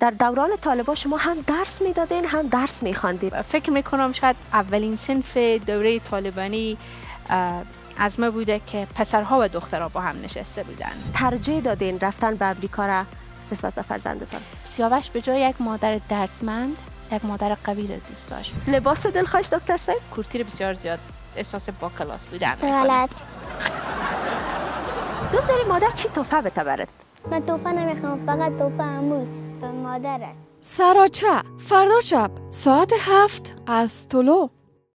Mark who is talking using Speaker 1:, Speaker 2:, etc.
Speaker 1: در دوران طالبان شما هم درس می‌دادین هم درس میخواندید
Speaker 2: فکر می‌کنم شاید اولین سنف دوره طالبانی از ما بوده که پسرها و دخترها با هم نشسته بودن.
Speaker 1: ترجیح دادین رفتن به امریکا را نسبت به فرزندتان؟
Speaker 2: سیاوش به جای یک مادر دردمند یک مادر قوی را دوست داشت.
Speaker 1: لباس دلخوش دکتر سید
Speaker 2: کورتی بسیار زیاد احساس با کلاس بودن
Speaker 3: غلط.
Speaker 1: دوست داری مادر چی توفه به برد؟
Speaker 3: من توفه نمی‌خوام فقط توفه اموز به مادرت.
Speaker 4: سراچه فردا شب ساعت هفت از طلو